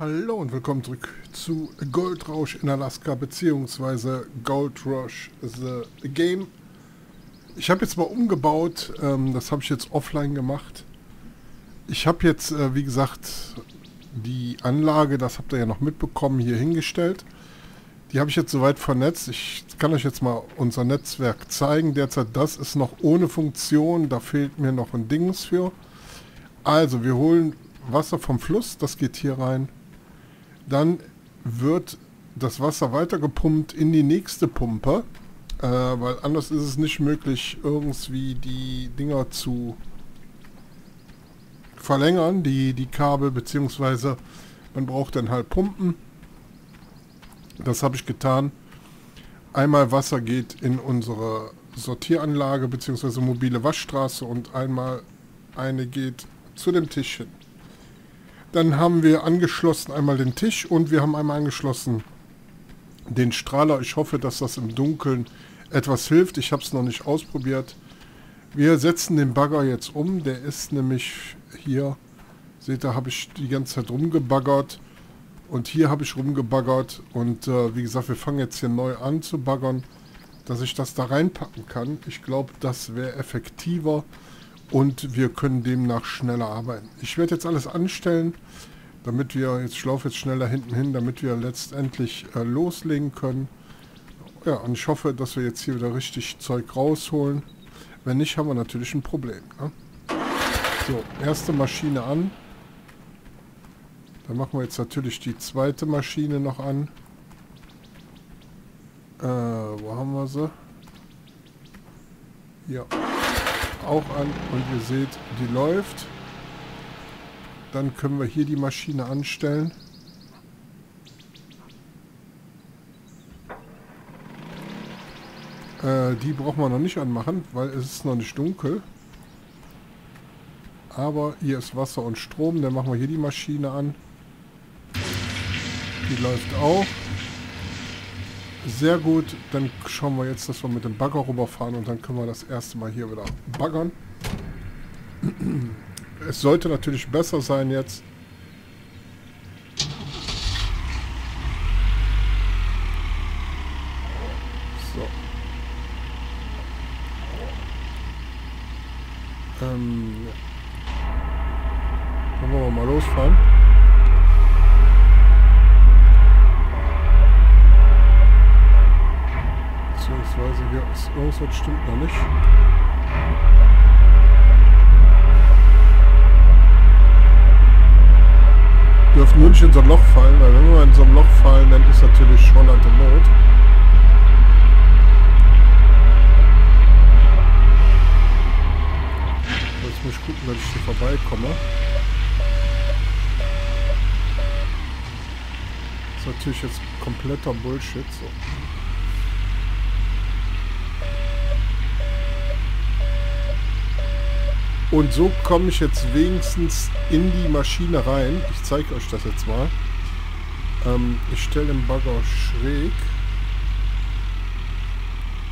Hallo und willkommen zurück zu Goldrausch in Alaska beziehungsweise Gold Rush the Game. Ich habe jetzt mal umgebaut, ähm, das habe ich jetzt offline gemacht. Ich habe jetzt, äh, wie gesagt, die Anlage, das habt ihr ja noch mitbekommen, hier hingestellt. Die habe ich jetzt soweit vernetzt. Ich kann euch jetzt mal unser Netzwerk zeigen. Derzeit das ist noch ohne Funktion, da fehlt mir noch ein Dings für. Also wir holen Wasser vom Fluss, das geht hier rein. Dann wird das Wasser weitergepumpt in die nächste Pumpe, äh, weil anders ist es nicht möglich, irgendwie die Dinger zu verlängern, die, die Kabel, beziehungsweise man braucht dann halt Pumpen. Das habe ich getan. Einmal Wasser geht in unsere Sortieranlage beziehungsweise mobile Waschstraße und einmal eine geht zu dem Tisch hin. Dann haben wir angeschlossen einmal den Tisch und wir haben einmal angeschlossen den Strahler. Ich hoffe, dass das im Dunkeln etwas hilft. Ich habe es noch nicht ausprobiert. Wir setzen den Bagger jetzt um. Der ist nämlich hier, seht ihr, habe ich die ganze Zeit rumgebaggert. Und hier habe ich rumgebaggert. Und äh, wie gesagt, wir fangen jetzt hier neu an zu baggern, dass ich das da reinpacken kann. Ich glaube, das wäre effektiver und wir können demnach schneller arbeiten. Ich werde jetzt alles anstellen, damit wir, jetzt schlaufe jetzt schneller hinten hin, damit wir letztendlich äh, loslegen können. Ja, und ich hoffe, dass wir jetzt hier wieder richtig Zeug rausholen. Wenn nicht, haben wir natürlich ein Problem. Ne? So, erste Maschine an. Dann machen wir jetzt natürlich die zweite Maschine noch an. Äh, wo haben wir sie? Ja auch an und ihr seht, die läuft. Dann können wir hier die Maschine anstellen. Äh, die brauchen wir noch nicht anmachen, weil es ist noch nicht dunkel. Aber hier ist Wasser und Strom. Dann machen wir hier die Maschine an. Die läuft auch. Sehr gut, dann schauen wir jetzt, dass wir mit dem Bagger rüberfahren und dann können wir das erste Mal hier wieder baggern. Es sollte natürlich besser sein jetzt. So. Ähm, Dann wollen wir mal losfahren. beziehungsweise hier ist irgendwas stimmt noch nicht. Dürfen nur nicht in so ein Loch fallen, weil wenn wir in so ein Loch fallen, dann ist natürlich Holland in Not. Jetzt muss ich gucken, dass ich hier vorbeikomme. Das ist natürlich jetzt kompletter Bullshit. So. Und so komme ich jetzt wenigstens in die Maschine rein. Ich zeige euch das jetzt mal. Ähm, ich stelle den Bagger schräg.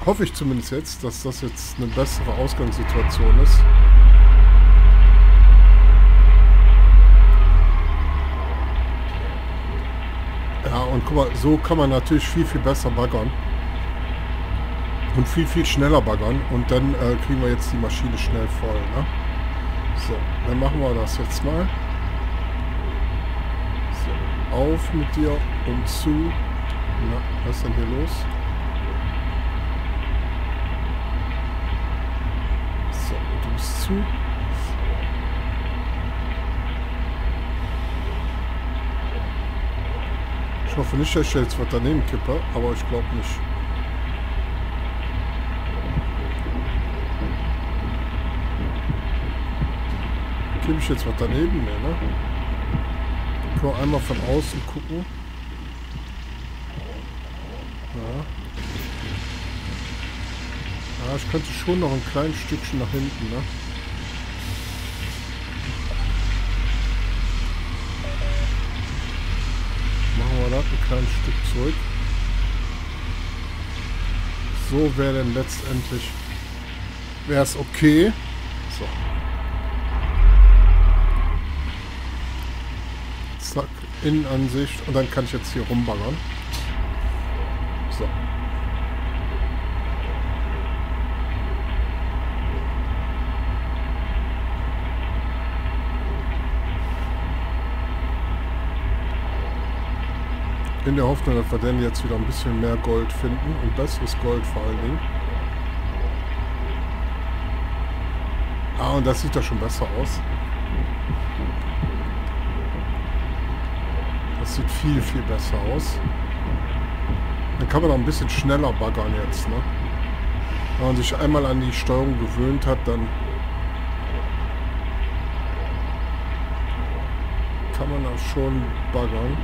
Hoffe ich zumindest jetzt, dass das jetzt eine bessere Ausgangssituation ist. Ja, und guck mal, so kann man natürlich viel, viel besser baggern. Und viel, viel schneller baggern. Und dann äh, kriegen wir jetzt die Maschine schnell voll. Ne? So, dann machen wir das jetzt mal. So, auf mit dir und zu. Na, was ist denn hier los? So, du bist zu. Ich hoffe nicht, dass ich jetzt was daneben kippe, aber ich glaube nicht. Gebe ich jetzt was daneben? Nee, ne? Können wir einmal von außen gucken. Ja. Ja, ich könnte schon noch ein kleines Stückchen nach hinten, ne? Machen wir das ein kleines Stück zurück. So wäre denn letztendlich wäre es okay. So. Zack, Innenansicht und dann kann ich jetzt hier rumbaggern. So. In der Hoffnung, dass wir dann jetzt wieder ein bisschen mehr Gold finden und besseres Gold vor allen Dingen. Ah, und das sieht doch schon besser aus. Sieht viel, viel besser aus. Dann kann man auch ein bisschen schneller baggern jetzt, ne? Wenn man sich einmal an die Steuerung gewöhnt hat, dann kann man das schon baggern.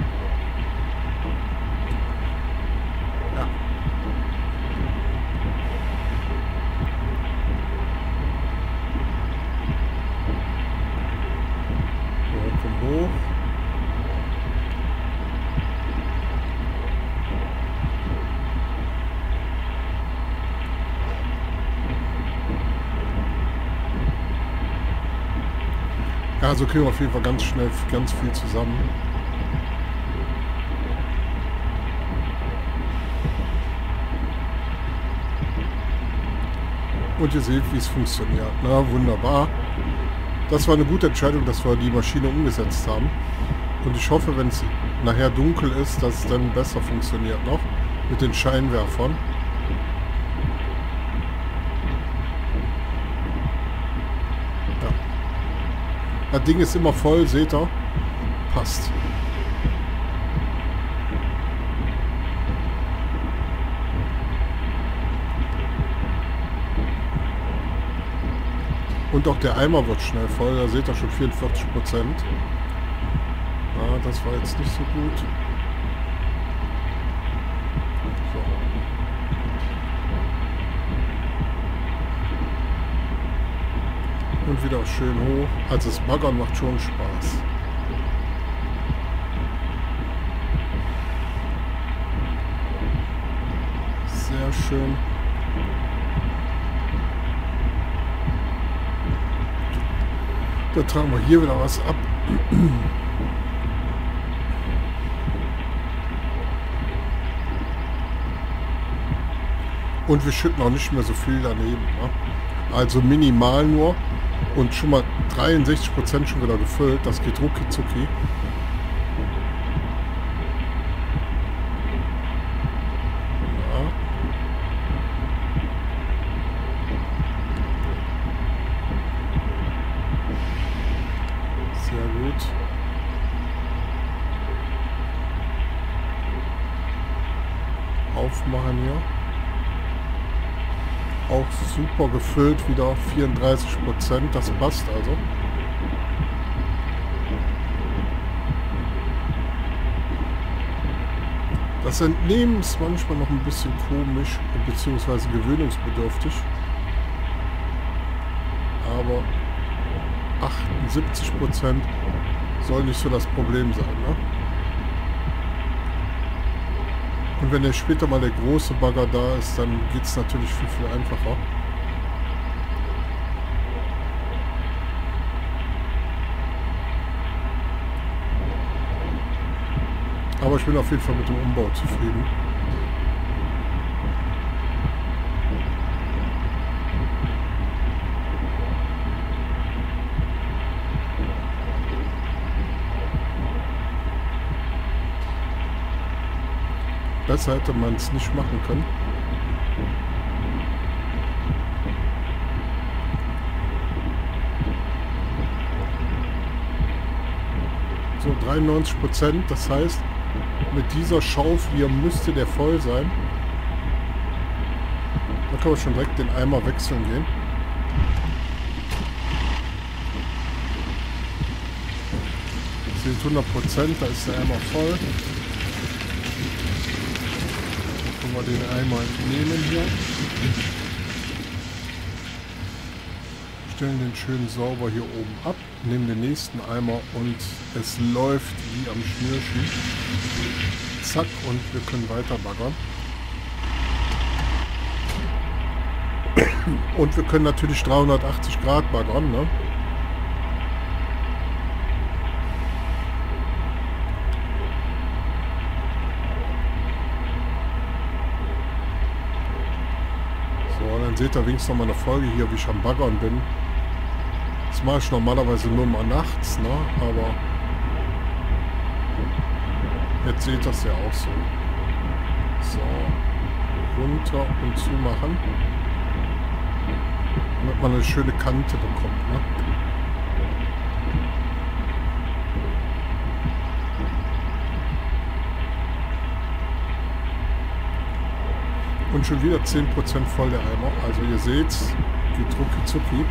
Ja, so kriegen wir auf jeden Fall ganz schnell ganz viel zusammen. Und ihr seht, wie es funktioniert. Na, wunderbar. Das war eine gute Entscheidung, dass wir die Maschine umgesetzt haben. Und ich hoffe, wenn es nachher dunkel ist, dass es dann besser funktioniert noch mit den Scheinwerfern. Das Ding ist immer voll, seht ihr? Passt. Und auch der Eimer wird schnell voll, da seht ihr schon 44 Prozent. Ah, das war jetzt nicht so gut. Und wieder schön hoch. Also das Baggern macht schon Spaß. Sehr schön. Da tragen wir hier wieder was ab. Und wir schütten auch nicht mehr so viel daneben. Ne? Also minimal nur und schon mal 63% schon wieder gefüllt. Das geht rucki zucki. Sehr gut. Aufmachen hier auch super gefüllt, wieder 34 Prozent, das passt also. Das Entnehmen ist manchmal noch ein bisschen komisch bzw. gewöhnungsbedürftig. Aber 78 Prozent soll nicht so das Problem sein. Ne? Und wenn der später mal der große Bagger da ist, dann geht es natürlich viel, viel einfacher. Aber ich bin auf jeden Fall mit dem Umbau zufrieden. Besser hätte man es nicht machen können. So 93 Prozent, das heißt, mit dieser Schaufel hier müsste der voll sein. Da können wir schon direkt den Eimer wechseln gehen. Das sind 100 Prozent, da ist der Eimer voll wir den einmal nehmen hier. Stellen den schön sauber hier oben ab, nehmen den nächsten Eimer und es läuft wie am Schnürchen. Zack und wir können weiter baggern. Und wir können natürlich 380 Grad baggern. Ne? Dann seht ihr wenigstens noch mal eine Folge hier, wie ich am Baggern bin. Das mache ich normalerweise nur mal nachts, ne? Aber jetzt seht ihr es ja auch so. So, runter und zu machen. Damit man eine schöne Kante bekommt, ne? Und schon wieder 10% voll der Eimer. Also ihr seht's, geht rucki zucki.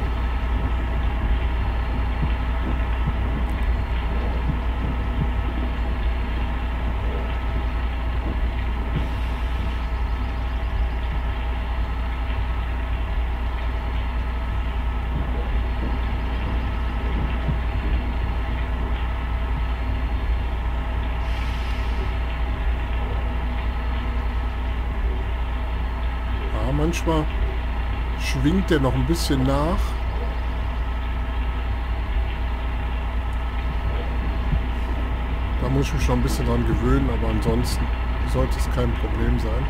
Manchmal schwingt der noch ein bisschen nach. Da muss ich mich noch ein bisschen dran gewöhnen, aber ansonsten sollte es kein Problem sein.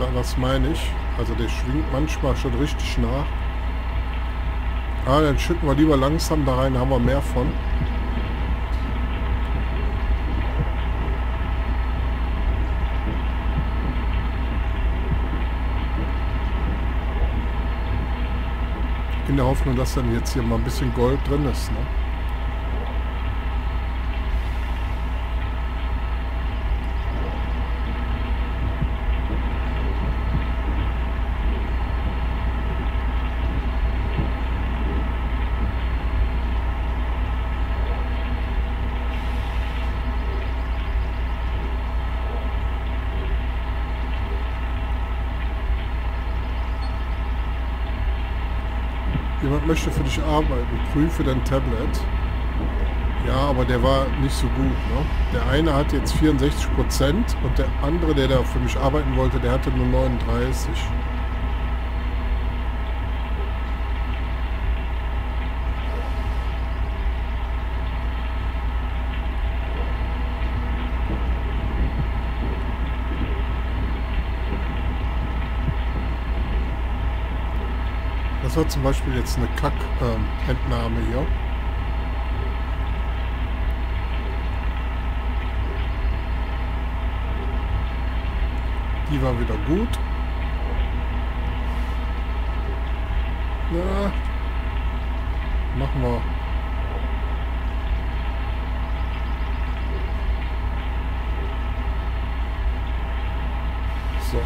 Ja, das meine ich. Also der schwingt manchmal schon richtig nach. Ah, dann schütten wir lieber langsam da rein, haben wir mehr von. In der Hoffnung, dass dann jetzt hier mal ein bisschen Gold drin ist. Ne? Jemand möchte für dich arbeiten. Prüfe dein Tablet. Ja, aber der war nicht so gut. Ne? Der eine hat jetzt 64 Prozent und der andere, der da für mich arbeiten wollte, der hatte nur 39. Das zum Beispiel jetzt eine Kack-Entnahme ähm, hier. Die war wieder gut. Na, machen wir. So.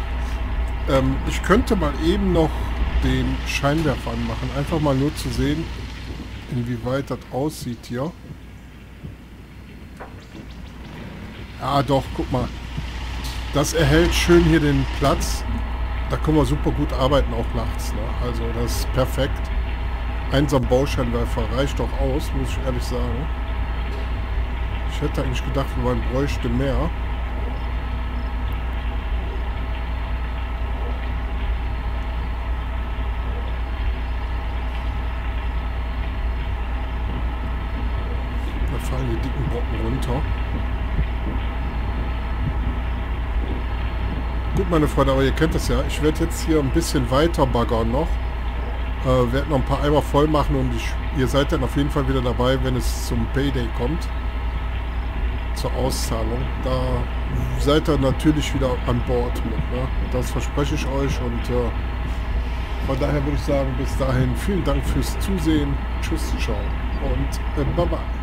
Ähm, ich könnte mal eben noch den Scheinwerfer anmachen. Einfach mal nur zu sehen, inwieweit das aussieht hier. Ja, doch, guck mal. Das erhält schön hier den Platz. Da können wir super gut arbeiten, auch nachts. Ne? Also das ist perfekt. Ein so ein Bauscheinwerfer reicht doch aus, muss ich ehrlich sagen. Ich hätte eigentlich gedacht, man bräuchte mehr. fallen die dicken Brocken runter. Gut, meine Freunde, aber ihr kennt das ja. Ich werde jetzt hier ein bisschen weiter baggern noch. Äh, werde noch ein paar Eimer voll machen und ich, ihr seid dann auf jeden Fall wieder dabei, wenn es zum Payday kommt. Zur Auszahlung. Da seid ihr natürlich wieder an Bord mit. Ne? Das verspreche ich euch und äh, von daher würde ich sagen, bis dahin vielen Dank fürs Zusehen. Tschüss, ciao und äh, bye bye.